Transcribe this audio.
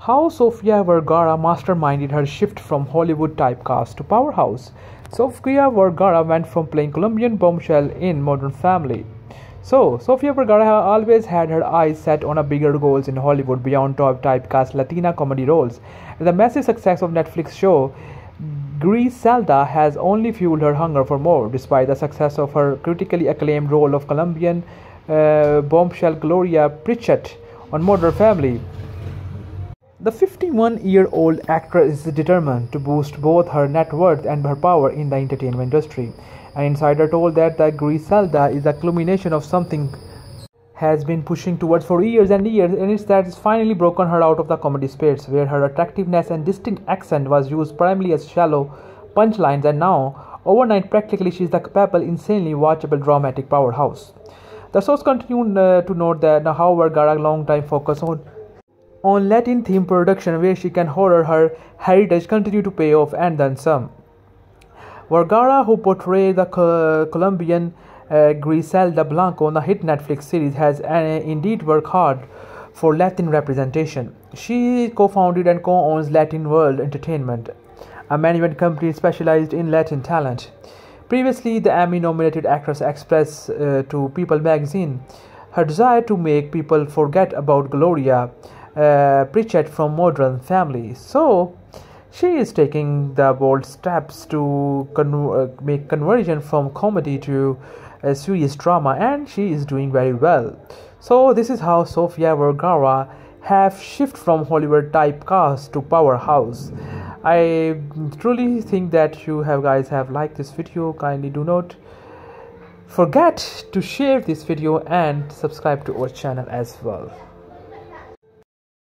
how Sofia Vergara masterminded her shift from Hollywood typecast to powerhouse. Sofia Vergara went from playing Colombian bombshell in Modern Family. So, Sofia Vergara always had her eyes set on a bigger goals in Hollywood beyond top typecast Latina comedy roles. The massive success of Netflix show Griselda has only fueled her hunger for more, despite the success of her critically acclaimed role of Colombian uh, bombshell Gloria Pritchett on Modern Family. The 51 year old actress is determined to boost both her net worth and her power in the entertainment industry. An insider told that the Griselda is a culmination of something has been pushing towards for years and years and it's that it's finally broken her out of the comedy space where her attractiveness and distinct accent was used primarily as shallow punchlines and now overnight practically she's the capable insanely watchable dramatic powerhouse the source continued uh, to note that how Vergara long time focus on on Latin theme production where she can horror her heritage continue to pay off and then some. Vergara, who portrayed the Colombian uh, Griselda Blanco on the hit Netflix series, has uh, indeed worked hard for Latin representation. She co-founded and co-owns Latin World Entertainment, a management company specialized in Latin talent. Previously, the Emmy-nominated actress expressed uh, to People magazine her desire to make people forget about Gloria uh, Pritchett from Modern Family. So she is taking the bold steps to con- uh, make conversion from comedy to a serious drama, and she is doing very well. So this is how Sofia Vergara have shift from Hollywood typecast to powerhouse. I truly think that you have guys have liked this video. Kindly do not forget to share this video and subscribe to our channel as well.